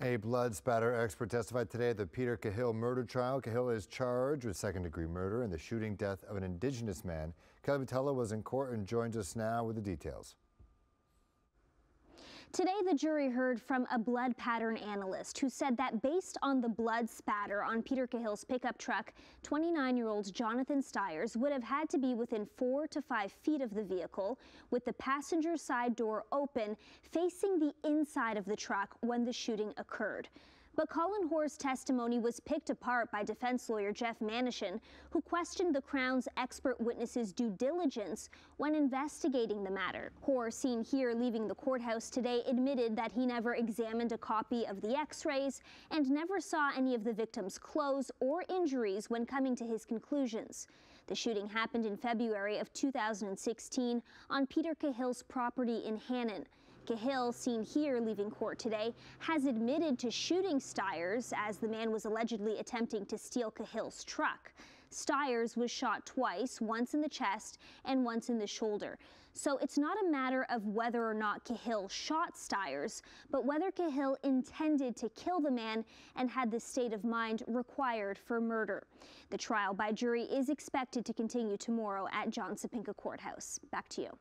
A blood spatter expert testified today at the Peter Khill murder trial. Khill is charged with second degree murder and the shooting death of an indigenous man. Kelly Vitella was in court and joins us now with the details. Today, the jury heard from a blood pattern analyst who said that based on the blood spatter on Peter Khill's pickup truck, 29-year-old Jonathan Styres would have had to be within four to five feet of the vehicle, with the passenger side door open, facing the inside of the truck when the shooting occurred. But Colin Hoare's testimony was picked apart by defense lawyer Jeff Manishen, who questioned the Crown's expert witness's due diligence when investigating the matter. Hoare, seen here leaving the courthouse today, admitted that he never examined a copy of the x-rays and never saw any of the victim's clothes or injuries when coming to his conclusions. The shooting happened in February of 2016 on Peter Khill's property in Hannon. Khill, seen here leaving court today, has admitted to shooting Styres as the man was allegedly attempting to steal Khill's truck. Styres was shot twice, once in the chest and once in the shoulder. So it's not a matter of whether or not Khill shot Styres, but whether Khill intended to kill the man and had the state of mind required for murder. The trial by jury is expected to continue tomorrow at John Sopinka Courthouse. Back to you.